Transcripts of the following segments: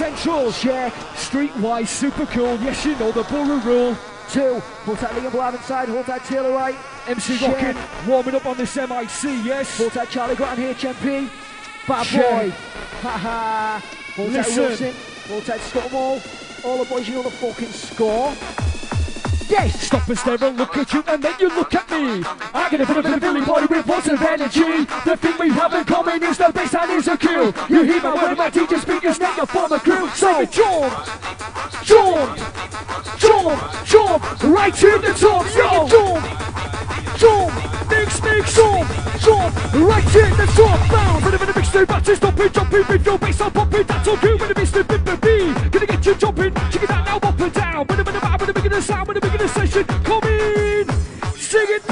Central, share. streetwise, super cool. Yes, you know the borough rule. Two. Hold tight Liam Blav inside. Hold tight Taylor right. MC. Rockin' warming up on this MIC. Yes. Hold tight Charlie Grant HMP. Bad boy. Ha ha. Listen. Wilson. Hold tight Scotmall. All the boys, you know the fucking score. Yes. Stop and stare and look at you and then you look at me. I get a bit of a feeling body with positive energy. The thing we have in common is the bass and is a kill. You hear my word, my teacher speak, you snake, you form a crew. So jump, jump, jump, jump, right to the top. Yo, jump, jump, mix, mix, jump, jump, right to the top. Bound, bit of a mix, two batches, stopping, jumping with your bass, I'm popping. That's all good when it means the bit of B. Gonna get you jumping, check it out now, up and down. Of a bit of a of sound, a session. Come in, sing it.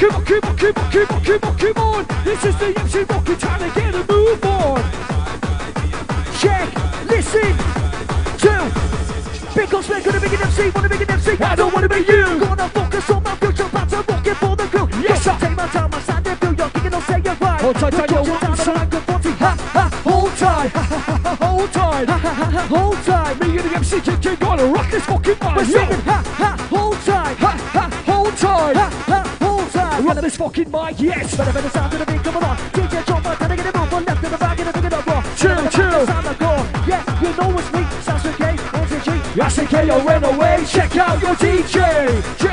Keep on, keep on, keep on, keep on, keep on, keep on. This is the MC Rocking trying to get a move on. Check. Listen. Two. Big on spin, gonna be an MC, wanna be an MC. I don't wanna be you. Gonna focus on my future, about to rock it for the crew. Yes, sir. Take my time, I signed it, New York, you can all say it right. Hold tight, The tight, yo, doors are down, one the side. microphone, see, ha, ha, Hold tight, hold tight. Me and the MC King gonna rock this fucking mic. We're singing, ha, ha, hold tight. ha, ha, hold tight. Ha, ha, hold tight. Rock this fucking mic, yes. Better, better sound to the beat, come on. DJ John, man, gotta get it move from left to the right, get it, get it, raw. Chill, chill. Sound like core. Yeah, you know it's me. Sounds okay, NCG. I say KO ran away, check out your DJ. J,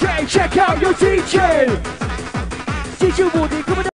J, check out your DJ. DJ Woody, coming